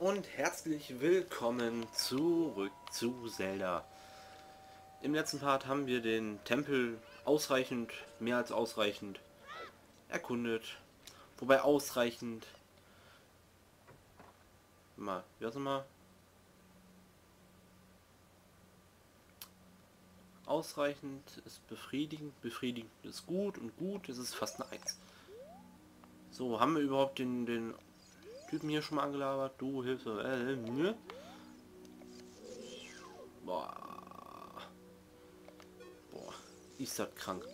und herzlich willkommen zurück zu Zelda. Im letzten Part haben wir den Tempel ausreichend, mehr als ausreichend erkundet. Wobei ausreichend... Mal, wie heißt mal? Ausreichend ist befriedigend, befriedigend ist gut und gut ist fast eine 1. So, haben wir überhaupt den, den Typen hier schon mal angelabert? Du hilfst äh, mir. Boah. Boah, ist das krank.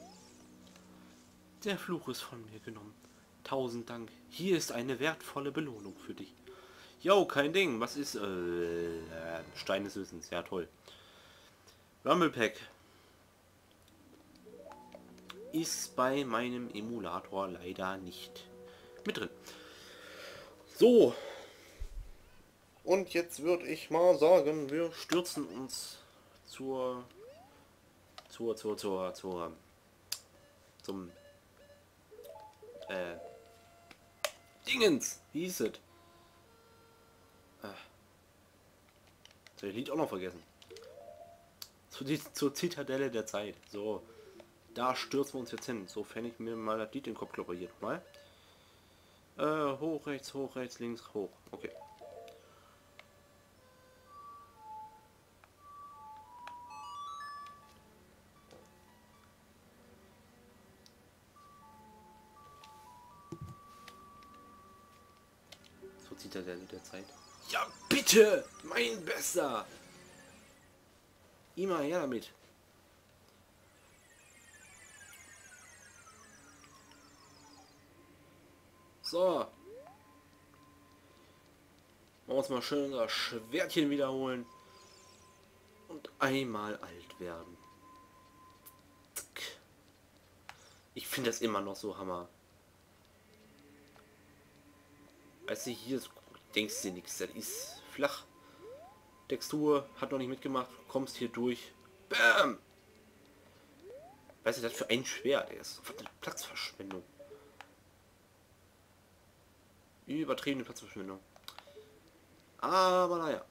Der Fluch ist von mir genommen. Tausend Dank. Hier ist eine wertvolle Belohnung für dich. Jo, kein Ding. Was ist... Äh, Stein des Wissens. Ja, toll. Rumblepack. Ist bei meinem Emulator leider nicht mit drin. So. Und jetzt würde ich mal sagen, wir stürzen uns zur zur zur zur zur zum äh Dingens hieß es. Ah. Das Lied auch noch vergessen. Zu die, zur Zitadelle der Zeit. So. Da stürzen wir uns jetzt hin. So fände ich mir mal das Lied den Kopf kloppe hier mal. Äh, hoch, rechts, hoch, rechts, links, hoch. Okay. So zieht er der der Zeit. Ja, bitte! Mein Bester! Immer her damit. So. Machen wir uns mal schön das Schwertchen wiederholen. Und einmal alt werden. Ich finde das immer noch so Hammer. Als du hier denkst du nichts, das ist flach. Textur hat noch nicht mitgemacht, kommst hier durch. Bam! Weißt du, das für ein Schwert ist? Eine Platzverschwendung. Übertriebene Platzverschwendung. Aber naja.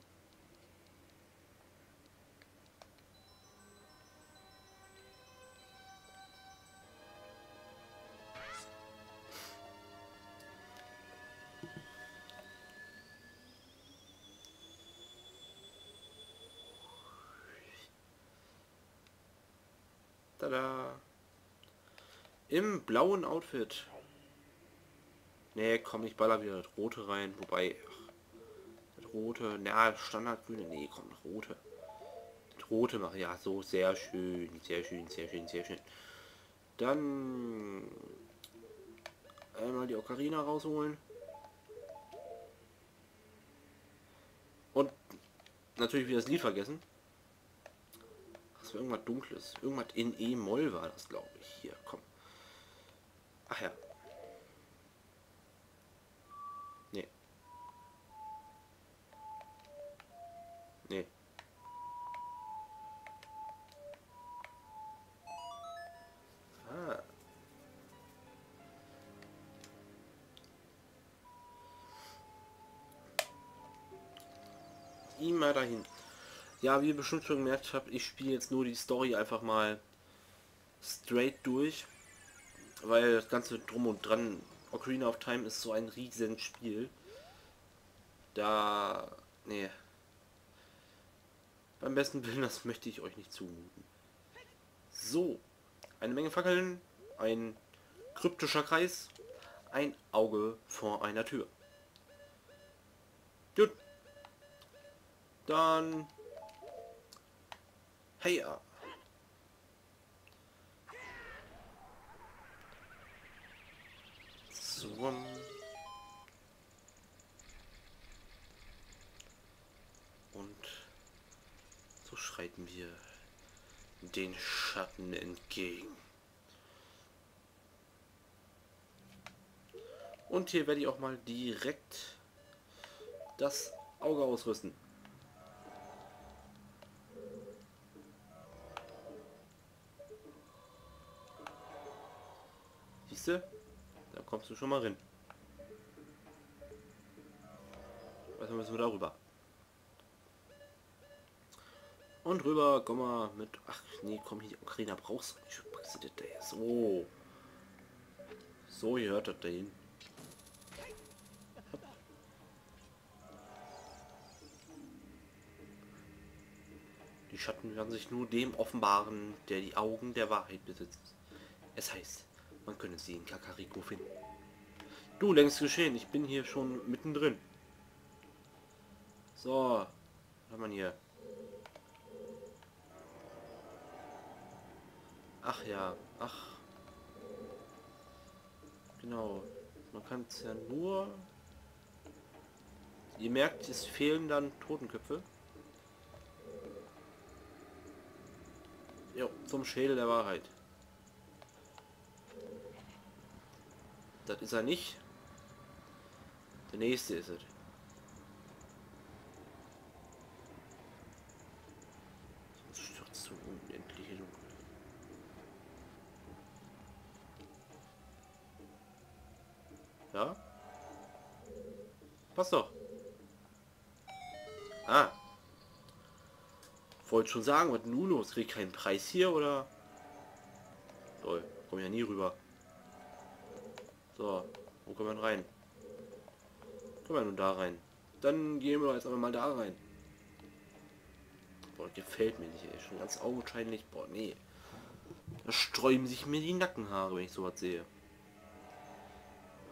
Tada. Im blauen Outfit Nee, komm, ich baller wieder das rote rein. Wobei, ach, das rote, na, Standardgrüne, nee, komm, das rote. Das rote mache ja so sehr schön, sehr schön, sehr schön, sehr schön. Dann einmal die Ocarina rausholen. Und natürlich wieder das Lied vergessen. Das war irgendwas Dunkles. Irgendwas in E-Moll war das, glaube ich. Hier, komm. Ach ja, Nee. Ah. Immer dahin. Ja, wie ihr bestimmt schon gemerkt habt, ich spiele jetzt nur die Story einfach mal straight durch. Weil das ganze Drum und Dran Ocarina of Time ist so ein riesen Spiel. Da... Nee, beim besten Willen, das möchte ich euch nicht zumuten. So, eine Menge Fackeln, ein kryptischer Kreis, ein Auge vor einer Tür. Gut. Dann... Hey. Swum. Schreiten wir den Schatten entgegen. Und hier werde ich auch mal direkt das Auge ausrüsten. Siehst du? Da kommst du schon mal rein. Was müssen wir darüber. Und rüber, komm mal mit. Ach nee, komm hier, die brauchst du nicht. So. So hört das dahin. Die Schatten werden sich nur dem offenbaren, der die Augen der Wahrheit besitzt. Es heißt, man könne sie in Kakariko finden. Du, längst geschehen, ich bin hier schon mittendrin. So, was hat man hier? Ach ja, ach. Genau. Man kann es ja nur... Ihr merkt, es fehlen dann Totenköpfe. Jo, zum Schädel der Wahrheit. Das ist er nicht. Der nächste ist es. Ja? Passt doch. Ah. Wollte schon sagen, was nun los? Krieg keinen Preis hier oder? Toll, komm ja nie rüber. So, wo kommen wir rein? Kommen wir nun da rein. Dann gehen wir jetzt aber mal da rein. Boah, gefällt mir nicht, ey. Schon ganz augenscheinlich. Boah, nee. Da sträuben sich mir die Nackenhaare, wenn ich sowas sehe.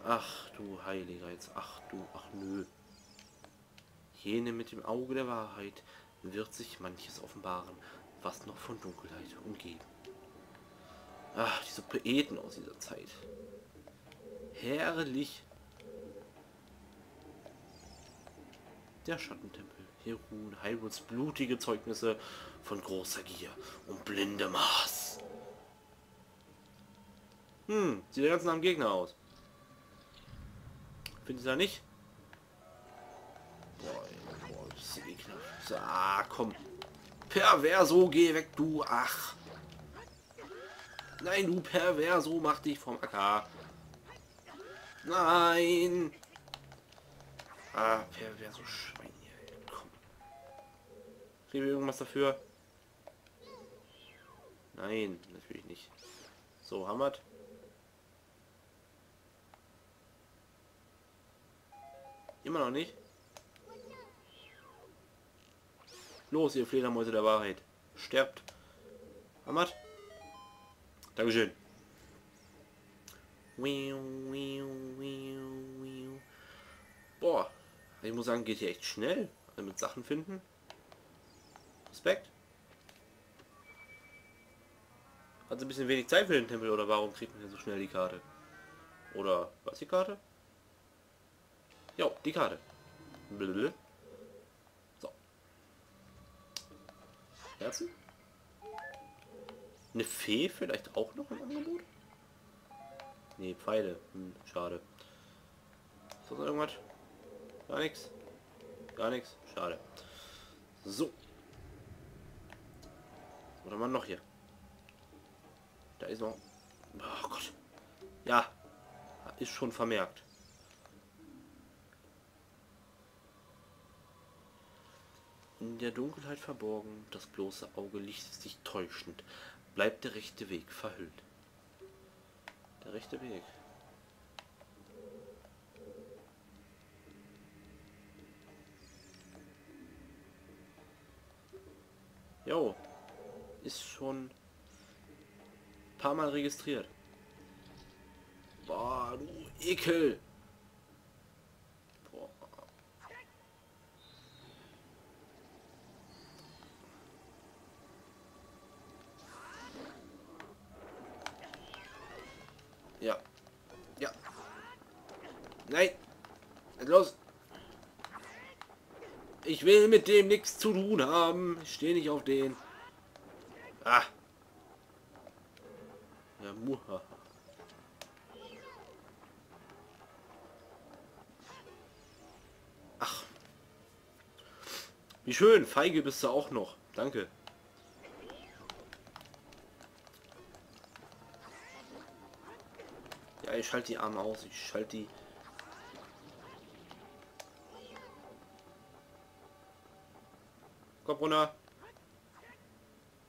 Ach du Heiliger jetzt. Ach du, ach nö. Jene mit dem Auge der Wahrheit wird sich manches offenbaren, was noch von Dunkelheit umgeben. Ach, diese Poeten aus dieser Zeit. Herrlich. Der Schattentempel. Hier ruhen Hyrule blutige Zeugnisse von großer Gier und blindem Hass. Hm, sieht der ganz nach dem Gegner aus. Findet ihr da nicht? Boah, boah, das ist ekelhaft. Ah, komm. Perverso, geh weg, du. Ach. Nein, du Perverso, mach dich vom AK. Nein. Ah, Perverso Schwein hier. Komm. Kriegen wir irgendwas dafür? Nein, natürlich nicht. So, Hammert. Immer noch nicht. Los, ihr Fledermäuse der Wahrheit. Sterbt. Hammert. Dankeschön. Boah, ich muss sagen, geht hier echt schnell also mit Sachen finden. Respekt. Hat ein bisschen wenig Zeit für den Tempel oder warum kriegt man hier so schnell die Karte? Oder was die Karte? Ja, die Karte. Blablabla. So. Herzen? Eine Fee vielleicht auch noch im Angebot? Nee, Pfeile. Hm, schade. Ist das irgendwas? Gar nichts. Gar nichts. Schade. So. Oder man noch hier? Da ist noch. Oh Gott. Ja. Ist schon vermerkt. In der Dunkelheit verborgen, das bloße Auge lichtet sich täuschend, bleibt der rechte Weg verhüllt. Der rechte Weg. Jo, ist schon paar Mal registriert. Boah, du Ekel! Ja. Ja. Nein. Los. Ich will mit dem nichts zu tun haben. Ich stehe nicht auf den. Ah. Ja, muha. Ach. Wie schön. Feige bist du auch noch. Danke. Ja, ich schalte die Arme aus. Ich schalte die... Kopf runter.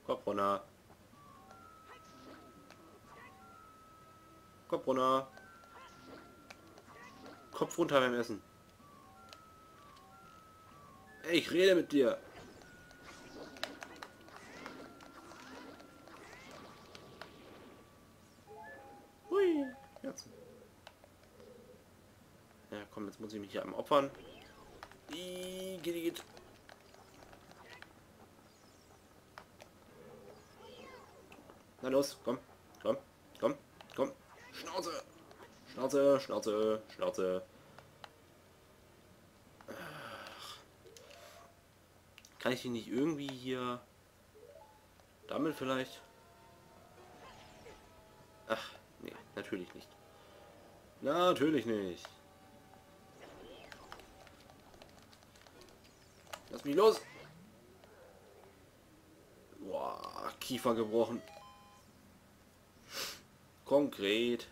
Kopf runter. Kopf runter. Kopf runter beim Essen. Ich rede mit dir. Herzen. Ja, komm, jetzt muss ich mich hier am opfern. Geht, geht. Na los, komm, komm, komm, komm. Schnauze. Schnauze, Schnauze, Schnauze. Kann ich ihn nicht irgendwie hier... Damit vielleicht? Ach, nee, natürlich nicht. Natürlich nicht. Lass mich los. Boah, Kiefer gebrochen. Konkret.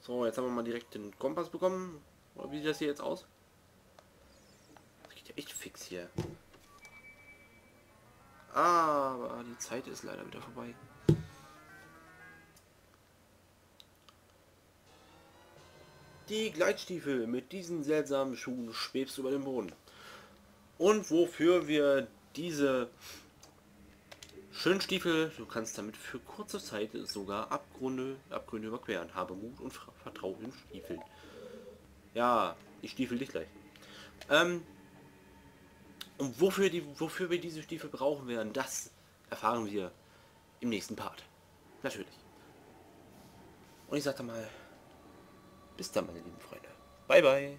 So, jetzt haben wir mal direkt den Kompass bekommen. Oder wie sieht das hier jetzt aus? Das geht ja echt fix hier. Aber die Zeit ist leider wieder vorbei. Die Gleitstiefel mit diesen seltsamen Schuhen schwebst über dem Boden. Und wofür wir diese schönen Stiefel, du kannst damit für kurze Zeit sogar Abgründe, Abgründe überqueren. Habe Mut und Vertrauen in Stiefeln. Ja, ich stiefel dich gleich. Ähm, und wofür, die, wofür wir diese Stiefel brauchen werden, das erfahren wir im nächsten Part. Natürlich. Und ich sage mal, bis dann, meine lieben Freunde. Bye, bye.